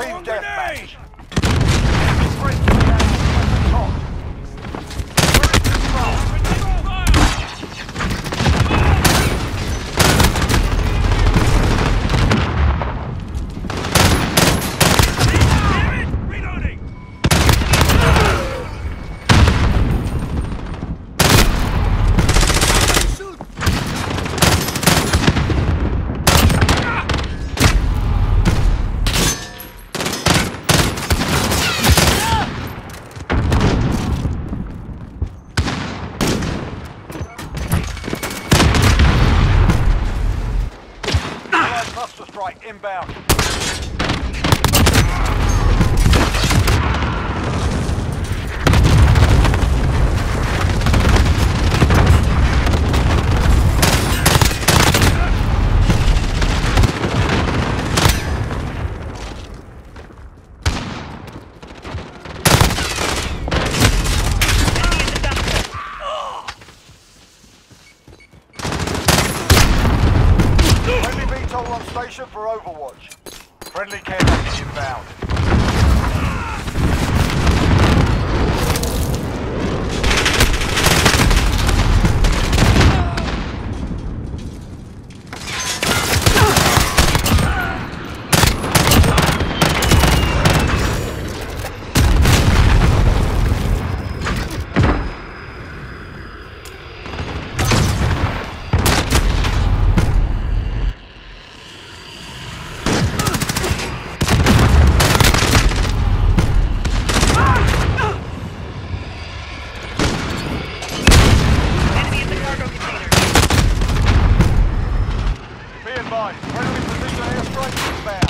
Team deathmatch. inbound. Overwatch. Friendly care package inbound. side. Friendly precision airstrike inbound.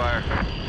fire.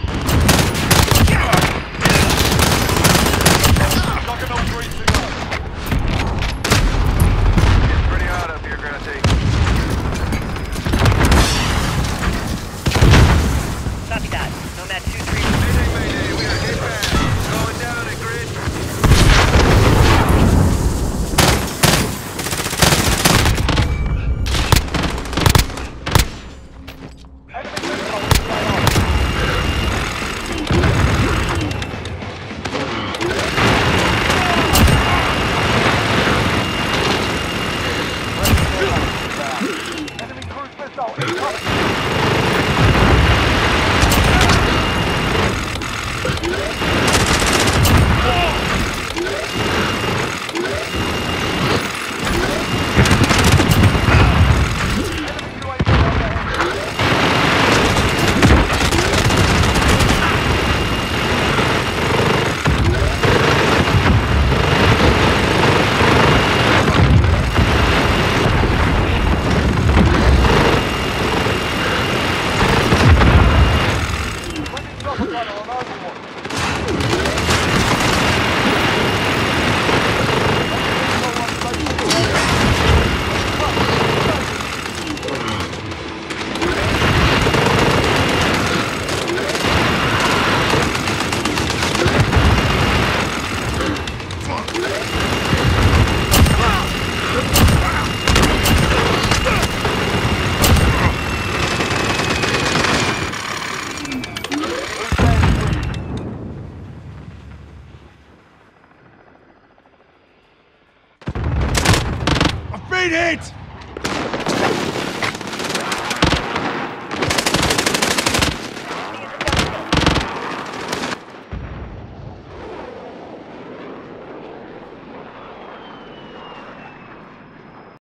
Been hit!